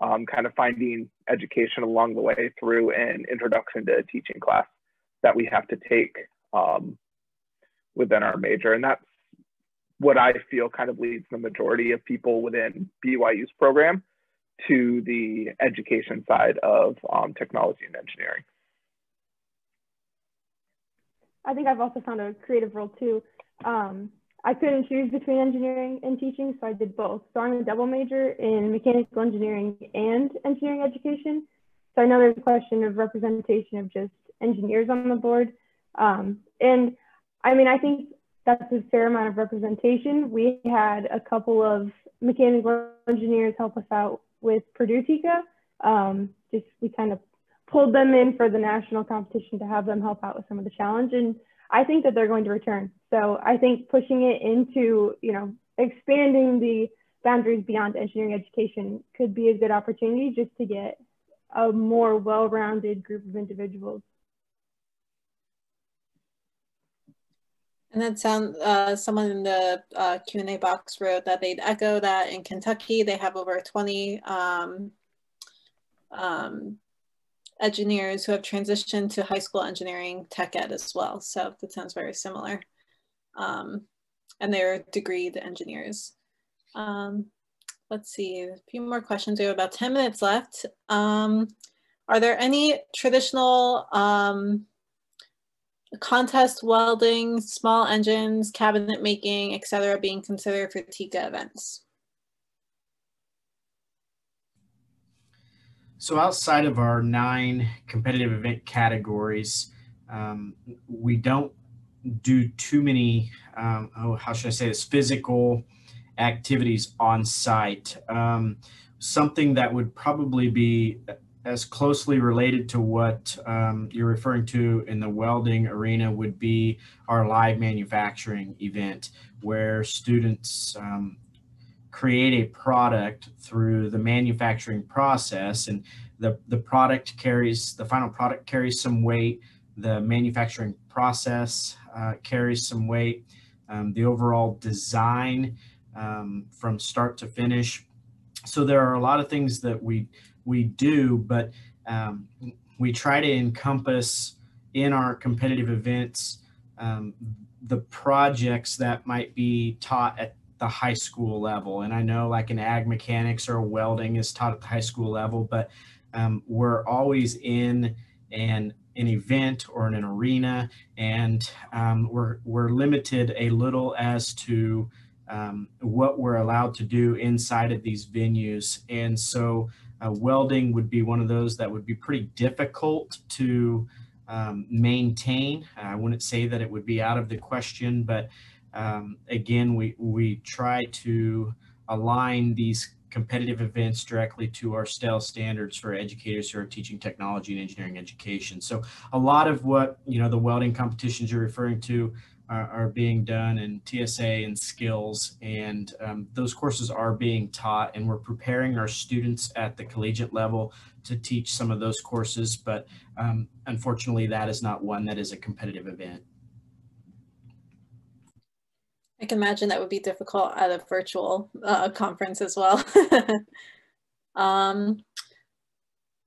J: um, kind of finding education along the way through an introduction to a teaching class that we have to take um, within our major. And that's what I feel kind of leads the majority of people within BYU's program to the education side of um, technology and engineering.
K: I think I've also found a creative role too. Um, I couldn't choose between engineering and teaching, so I did both. So I'm a double major in mechanical engineering and engineering education. So I know there's a question of representation of just engineers on the board. Um, and I mean, I think that's a fair amount of representation. We had a couple of mechanical engineers help us out with Purdue TEECA. Um, just we kind of pulled them in for the national competition to have them help out with some of the challenge. And I think that they're going to return. So I think pushing it into, you know, expanding the boundaries beyond engineering education could be a good opportunity just to get a more well-rounded group of individuals.
A: And then uh, someone in the uh, Q&A box wrote that they'd echo that in Kentucky, they have over 20 um, um, engineers who have transitioned to high school engineering tech ed as well. So that sounds very similar. Um, and they're degreed engineers. Um, let's see, a few more questions. We have about 10 minutes left. Um, are there any traditional um, contest welding, small engines, cabinet making, etc., being considered for TEECA events?
G: So outside of our nine competitive event categories, um, we don't do too many, um, oh, how should I say this, physical activities on site. Um, something that would probably be as closely related to what um, you're referring to in the welding arena would be our live manufacturing event where students um, create a product through the manufacturing process and the, the product carries, the final product carries some weight, the manufacturing process uh, carries some weight, um, the overall design um, from start to finish. So there are a lot of things that we, we do, but um, we try to encompass in our competitive events um, the projects that might be taught at the high school level. And I know like an ag mechanics or welding is taught at the high school level, but um, we're always in an an event or in an arena, and um, we're we're limited a little as to um, what we're allowed to do inside of these venues. And so, uh, welding would be one of those that would be pretty difficult to um, maintain. I wouldn't say that it would be out of the question, but um, again, we, we try to align these competitive events directly to our STEL standards for educators who are teaching technology and engineering education. So a lot of what, you know, the welding competitions you're referring to are, are being done in TSA and skills, and um, those courses are being taught, and we're preparing our students at the collegiate level to teach some of those courses, but um, unfortunately, that is not one that is a competitive event.
A: I can imagine that would be difficult at a virtual uh, conference as well. <laughs> um,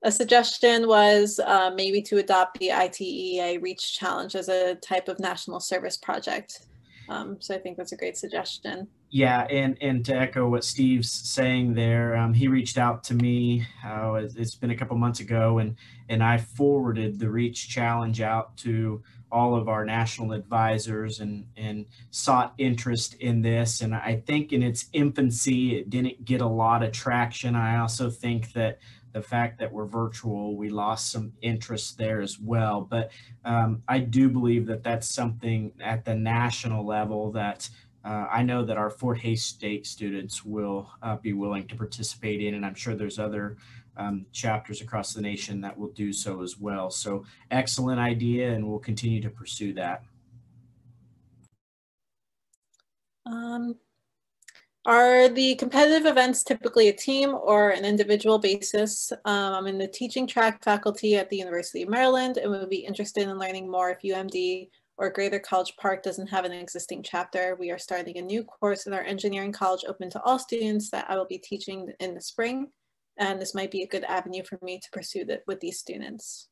A: a suggestion was uh, maybe to adopt the ITEA REACH Challenge as a type of national service project. Um, so I think that's a great suggestion.
G: Yeah, and and to echo what Steve's saying there, um, he reached out to me. Uh, it's been a couple months ago, and and I forwarded the Reach Challenge out to all of our national advisors and and sought interest in this. And I think in its infancy, it didn't get a lot of traction. I also think that the fact that we're virtual, we lost some interest there as well. But um, I do believe that that's something at the national level that uh, I know that our Fort Hays State students will uh, be willing to participate in, and I'm sure there's other um, chapters across the nation that will do so as well. So excellent idea, and we'll continue to pursue that.
A: Um, are the competitive events typically a team or an individual basis? Um, I'm in the teaching track faculty at the University of Maryland and would be interested in learning more if UMD or Greater College Park doesn't have an existing chapter. We are starting a new course in our engineering college open to all students that I will be teaching in the spring. And this might be a good avenue for me to pursue that with these students.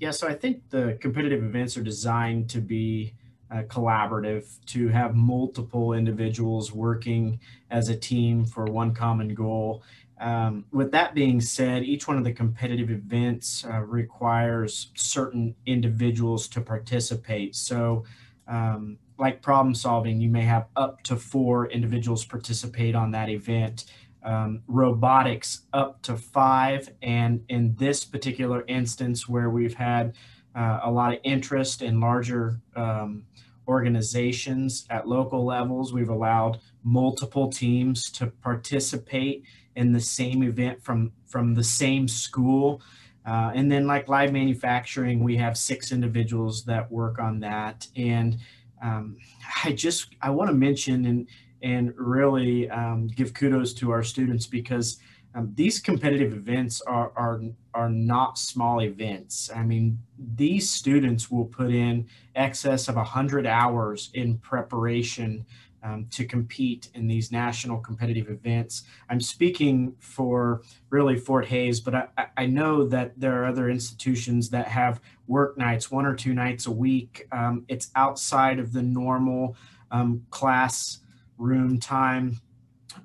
G: Yeah, so I think the competitive events are designed to be uh, collaborative, to have multiple individuals working as a team for one common goal. Um, with that being said, each one of the competitive events uh, requires certain individuals to participate. So, um, like problem solving, you may have up to four individuals participate on that event. Um, robotics up to five. And in this particular instance, where we've had uh, a lot of interest in larger um, organizations at local levels. We've allowed multiple teams to participate in the same event from, from the same school. Uh, and then like live manufacturing, we have six individuals that work on that. And um, I just, I want to mention and, and really um, give kudos to our students because um, these competitive events are, are, are not small events. I mean, these students will put in excess of 100 hours in preparation um, to compete in these national competitive events. I'm speaking for really Fort Hays, but I, I know that there are other institutions that have work nights, one or two nights a week. Um, it's outside of the normal um, class room time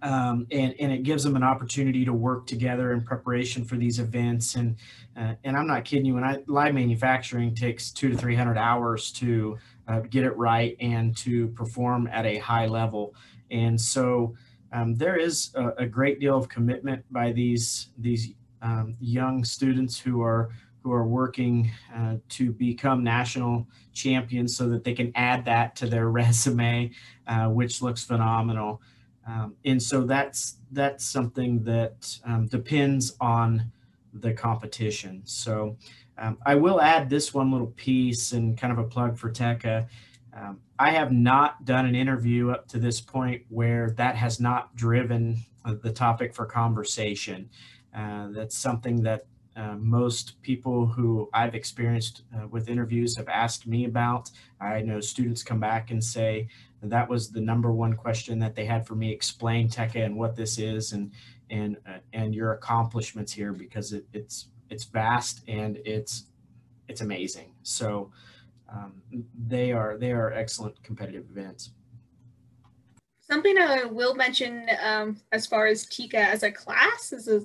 G: um, and, and it gives them an opportunity to work together in preparation for these events. And, uh, and I'm not kidding you, when I live manufacturing takes two to 300 hours to uh, get it right and to perform at a high level. And so um, there is a, a, great deal of commitment by these, these um, young students who are, who are working uh, to become national champions so that they can add that to their <laughs> resume, uh, which looks phenomenal. Um, and so that's that's something that um, depends on the competition. So um, I will add this one little piece and kind of a plug for TECA. Um, I have not done an interview up to this point where that has not driven uh, the topic for conversation. Uh, that's something that uh, most people who I've experienced uh, with interviews have asked me about. I know students come back and say, that was the number one question that they had for me explain TECA and what this is and and uh, and your accomplishments here because it, it's it's vast and it's it's amazing so um, they are they are excellent competitive events
B: something i will mention um, as far as TECA as a class is a,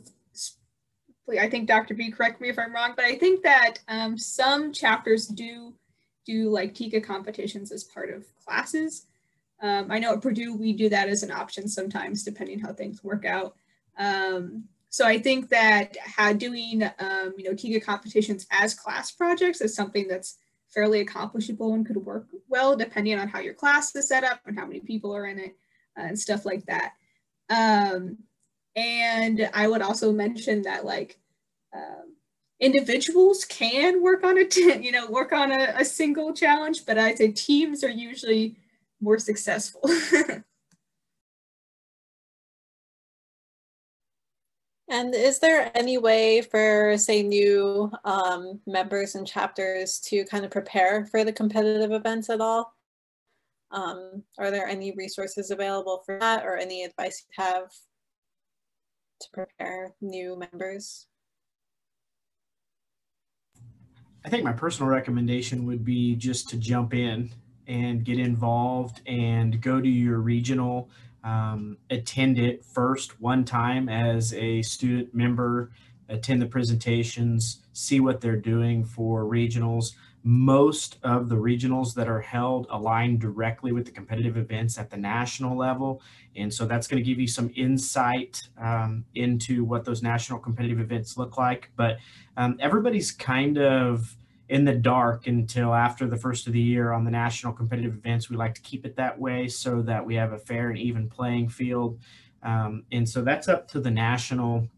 B: i think dr b correct me if i'm wrong but i think that um, some chapters do do like TECA competitions as part of classes um, I know at Purdue we do that as an option sometimes, depending how things work out. Um, so I think that how doing um, you know TECA competitions as class projects is something that's fairly accomplishable and could work well depending on how your class is set up and how many people are in it uh, and stuff like that. Um, and I would also mention that like um, individuals can work on a <laughs> t- you know work on a, a single challenge, but I'd say teams are usually more successful. <laughs>
A: And is there any way for, say, new um, members and chapters to kind of prepare for the competitive events at all? Um, are there any resources available for that or any advice you have to prepare new members?
G: I think my personal recommendation would be just to jump in and get involved and go to your regional um, attend it first one time as a student member, attend the presentations, see what they're doing for regionals. Most of the regionals that are held align directly with the competitive events at the national level. And so that's going to give you some insight um, into what those national competitive events look like. But um, everybody's kind of in the dark until after the first of the year on the national competitive events. We like to keep it that way so that we have a fair and even playing field. Um, and so that's up to the national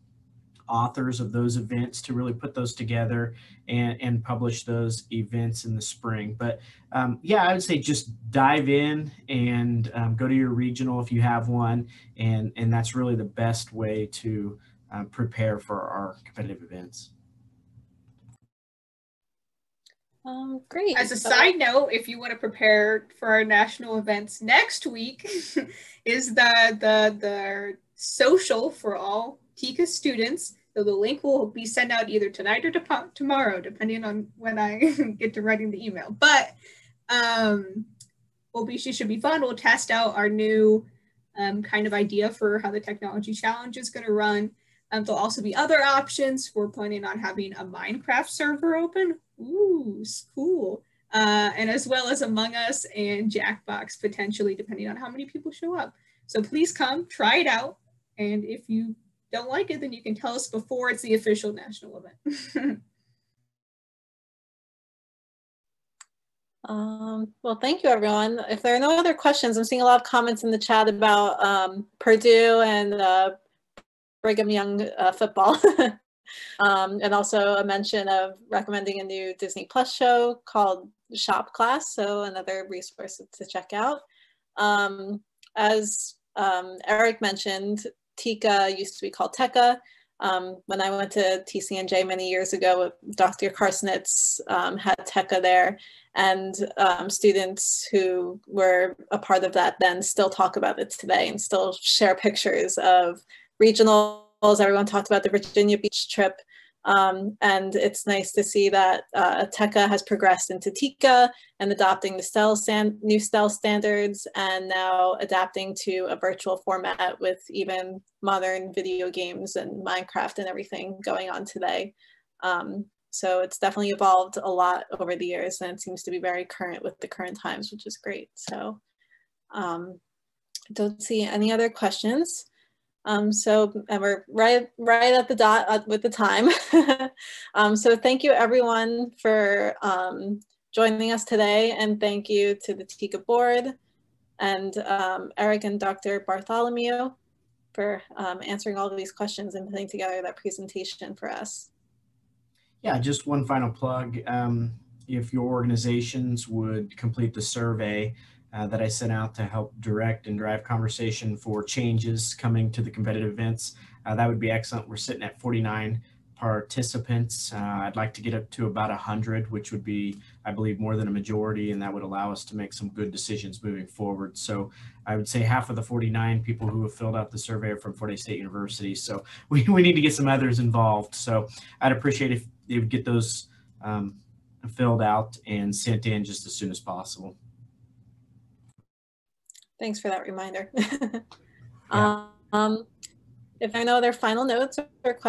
G: authors of those events to really put those together and, and publish those events in the spring. But um, yeah, I would say just dive in and um, go to your regional if you have one. And, and that's really the best way to uh, prepare for our competitive events.
A: Um, great.
B: As a side note, if you want to prepare for our national events next week, <laughs> is the the the social for all TEECA students. So the link will be sent out either tonight or to tomorrow, depending on when I <laughs> get to writing the email. But um, will be she should be fun. We'll test out our new um, kind of idea for how the technology challenge is going to run. Um, there'll also be other options. We're planning on having a Minecraft server open. Ooh, cool. Uh, and as well as Among Us and Jackbox, potentially, depending on how many people show up. So please come, try it out. And if you don't like it, then you can tell us before it's the official national event. <laughs>
A: um, well, thank you, everyone. If there are no other questions, I'm seeing a lot of comments in the chat about um, Purdue and uh, Brigham Young uh, football. <laughs> um, and also a mention of recommending a new Disney Plus show called Shop Class, so another resource to check out. Um, as um, Eric mentioned, TEECA used to be called TECA. Um, when I went to TCNJ many years ago, Dr. Karsnitz um, had TECA there, and um, students who were a part of that then still talk about it today and still share pictures of regionals. Everyone talked about the Virginia Beach trip. Um, and it's nice to see that uh, TECA has progressed into TEECA and adopting the STEL new STEL standards and now adapting to a virtual format with even modern video games and Minecraft and everything going on today. Um, so it's definitely evolved a lot over the years and it seems to be very current with the current times, which is great. So um, don't see any other questions. Um, so we're right right at the dot uh, with the time. <laughs> um, so thank you everyone for um, joining us today and thank you to the TEECA board and um, Eric and Dr. Bartholomew for um, answering all of these questions and putting together that presentation for us.
G: Yeah, just one final plug. Um, if your organizations would complete the survey, uh, that I sent out to help direct and drive conversation for changes coming to the competitive events. Uh, that would be excellent. We're sitting at 49 participants. Uh, I'd like to get up to about 100, which would be, I believe, more than a majority, and that would allow us to make some good decisions moving forward. So I would say half of the 49 people who have filled out the survey are from Fort Hays State University. So <laughs> we, we need to get some others involved. So I'd appreciate if they would get those um, filled out and sent in just as soon as possible.
A: Thanks for that reminder. <laughs> yeah. um, if there are no other final notes or questions,